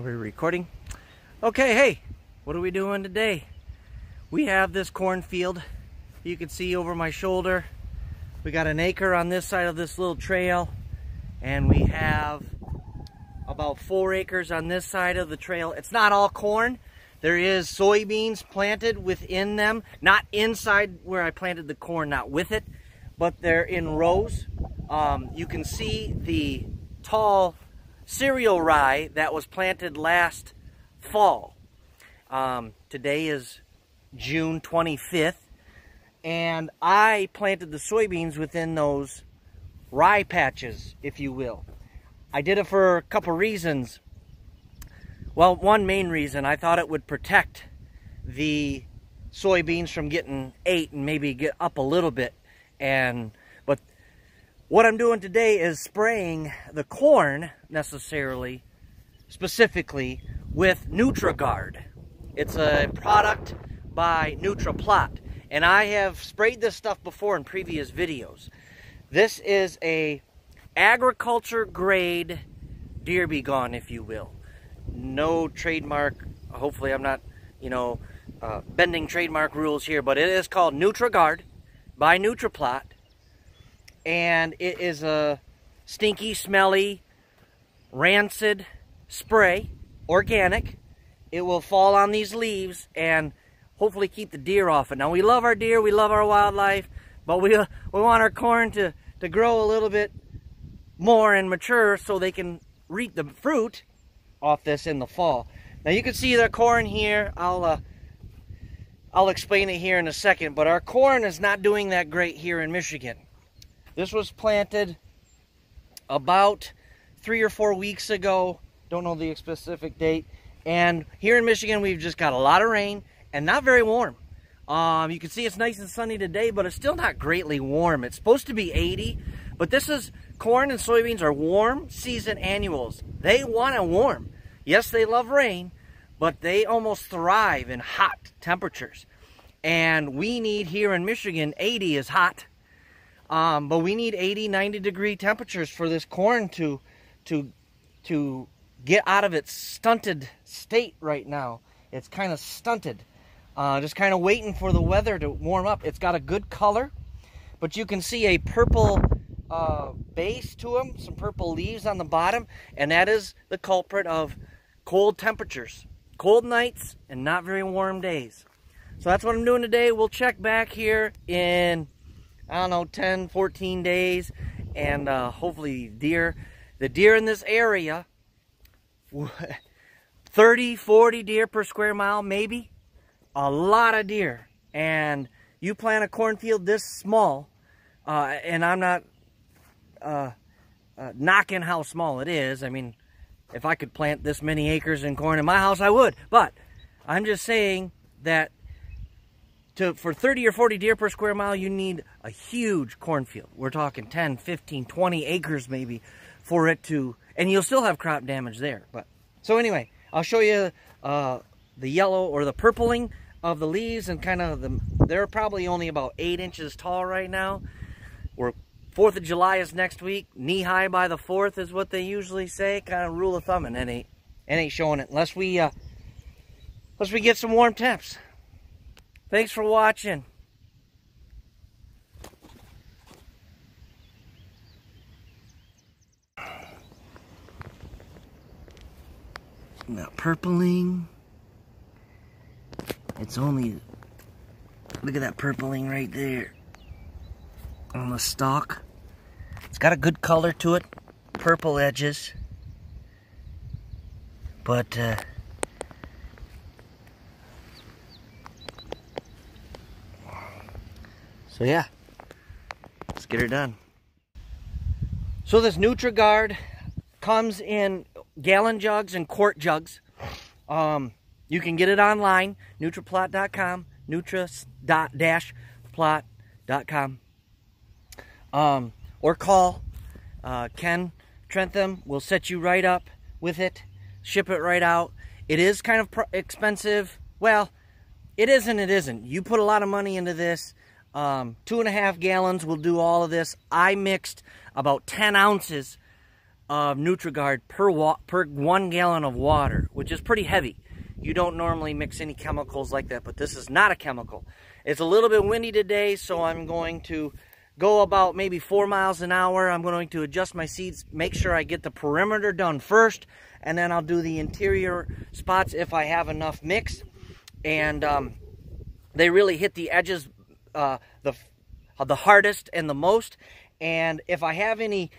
Are recording? Okay, hey, what are we doing today? We have this cornfield. You can see over my shoulder. We got an acre on this side of this little trail. And we have about four acres on this side of the trail. It's not all corn. There is soybeans planted within them. Not inside where I planted the corn, not with it. But they're in rows. Um, you can see the tall cereal rye that was planted last fall. Um, today is June 25th, and I planted the soybeans within those rye patches, if you will. I did it for a couple reasons. Well, one main reason, I thought it would protect the soybeans from getting ate and maybe get up a little bit. And what I'm doing today is spraying the corn necessarily, specifically, with NutriGuard. It's a product by NutriPlot. And I have sprayed this stuff before in previous videos. This is a agriculture grade deer be gone, if you will. No trademark. Hopefully I'm not, you know, uh, bending trademark rules here, but it is called NutriGuard by NutriPlot and it is a stinky, smelly, rancid spray, organic. It will fall on these leaves and hopefully keep the deer off it. Now we love our deer, we love our wildlife, but we, we want our corn to, to grow a little bit more and mature so they can reap the fruit off this in the fall. Now you can see the corn here. I'll uh, I'll explain it here in a second, but our corn is not doing that great here in Michigan. This was planted about three or four weeks ago. Don't know the specific date. And here in Michigan, we've just got a lot of rain and not very warm. Um, you can see it's nice and sunny today, but it's still not greatly warm. It's supposed to be 80, but this is corn and soybeans are warm season annuals. They want it warm. Yes, they love rain, but they almost thrive in hot temperatures. And we need here in Michigan, 80 is hot. Um, but we need 80, 90 degree temperatures for this corn to, to, to get out of its stunted state right now. It's kind of stunted. Uh, just kind of waiting for the weather to warm up. It's got a good color, but you can see a purple uh, base to them, some purple leaves on the bottom, and that is the culprit of cold temperatures, cold nights, and not very warm days. So that's what I'm doing today. We'll check back here in I don't know, 10, 14 days. And uh, hopefully deer, the deer in this area, 30, 40 deer per square mile, maybe. A lot of deer. And you plant a cornfield this small, uh, and I'm not uh, uh, knocking how small it is. I mean, if I could plant this many acres in corn in my house, I would. But I'm just saying that to for 30 or 40 deer per square mile, you need a huge cornfield. We're talking 10, 15, 20 acres maybe for it to, and you'll still have crop damage there. But So anyway, I'll show you uh, the yellow or the purpling of the leaves and kind of the, they're probably only about eight inches tall right now. We're 4th of July is next week. Knee high by the 4th is what they usually say. Kind of rule of thumb and it ain't, it ain't showing it unless we, uh, unless we get some warm temps. Thanks for watching. That purpling. It's only, look at that purpling right there on the stalk. It's got a good color to it, purple edges. But, uh, So yeah, let's get her done. So this NutriGuard comes in gallon jugs and quart jugs. Um, you can get it online, NutriPlot.com, nutris-plot.com. Um, or call uh, Ken Trentham. We'll set you right up with it, ship it right out. It is kind of expensive. Well, it isn't, it isn't. You put a lot of money into this. Um, two and a half gallons will do all of this. I mixed about 10 ounces of NutriGuard per, per one gallon of water, which is pretty heavy. You don't normally mix any chemicals like that, but this is not a chemical. It's a little bit windy today, so I'm going to go about maybe four miles an hour. I'm going to adjust my seeds, make sure I get the perimeter done first, and then I'll do the interior spots if I have enough mix. And um, they really hit the edges uh, the uh, the hardest and the most. And if I have any,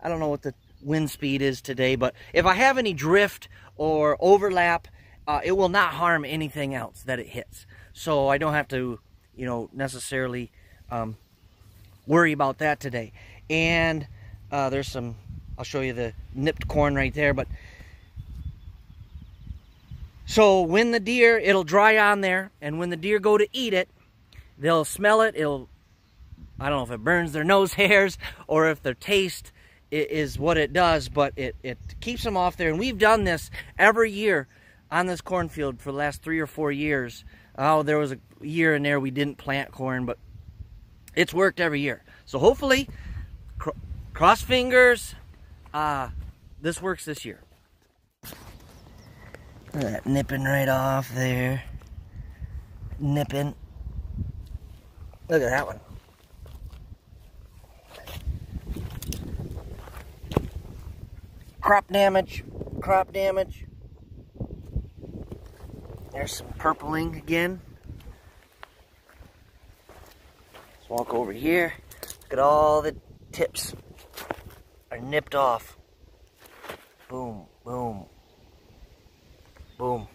I don't know what the wind speed is today, but if I have any drift or overlap, uh, it will not harm anything else that it hits. So I don't have to, you know, necessarily um, worry about that today. And uh, there's some, I'll show you the nipped corn right there, but so when the deer, it'll dry on there, and when the deer go to eat it, they'll smell it, it'll, I don't know if it burns their nose hairs or if their taste is what it does, but it, it keeps them off there. And we've done this every year on this cornfield for the last three or four years. Oh, there was a year in there we didn't plant corn, but it's worked every year. So hopefully, cr cross fingers, uh, this works this year. That nipping right off there. Nipping. Look at that one. Crop damage, crop damage. There's some purpling again. Let's walk over here. Look at all the tips are nipped off. Boom, boom, boom.